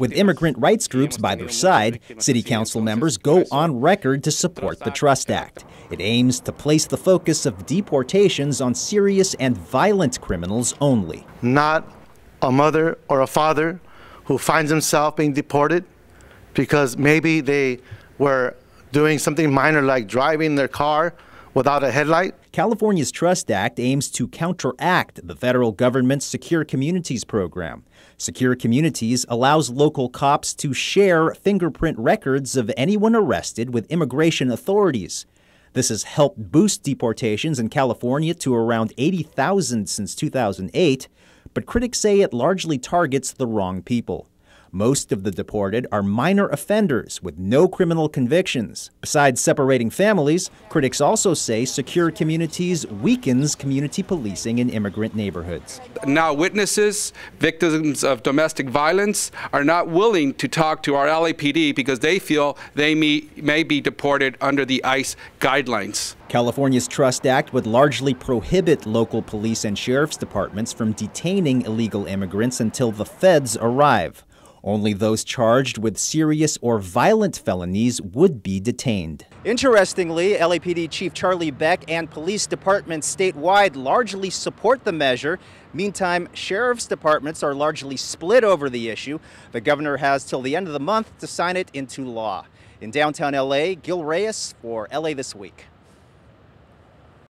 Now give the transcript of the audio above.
With immigrant rights groups by their side, city council members go on record to support the Trust Act. It aims to place the focus of deportations on serious and violent criminals only. Not a mother or a father who finds himself being deported because maybe they were doing something minor like driving their car without a headlight. California's Trust Act aims to counteract the federal government's Secure Communities program. Secure Communities allows local cops to share fingerprint records of anyone arrested with immigration authorities. This has helped boost deportations in California to around 80,000 since 2008, but critics say it largely targets the wrong people. Most of the deported are minor offenders with no criminal convictions. Besides separating families, critics also say secure communities weakens community policing in immigrant neighborhoods. Now, witnesses, victims of domestic violence, are not willing to talk to our LAPD because they feel they may, may be deported under the ICE guidelines. California's Trust Act would largely prohibit local police and sheriff's departments from detaining illegal immigrants until the feds arrive. Only those charged with serious or violent felonies would be detained. Interestingly, LAPD Chief Charlie Beck and police departments statewide largely support the measure. Meantime, sheriff's departments are largely split over the issue. The governor has till the end of the month to sign it into law. In downtown LA, Gil Reyes for LA This Week.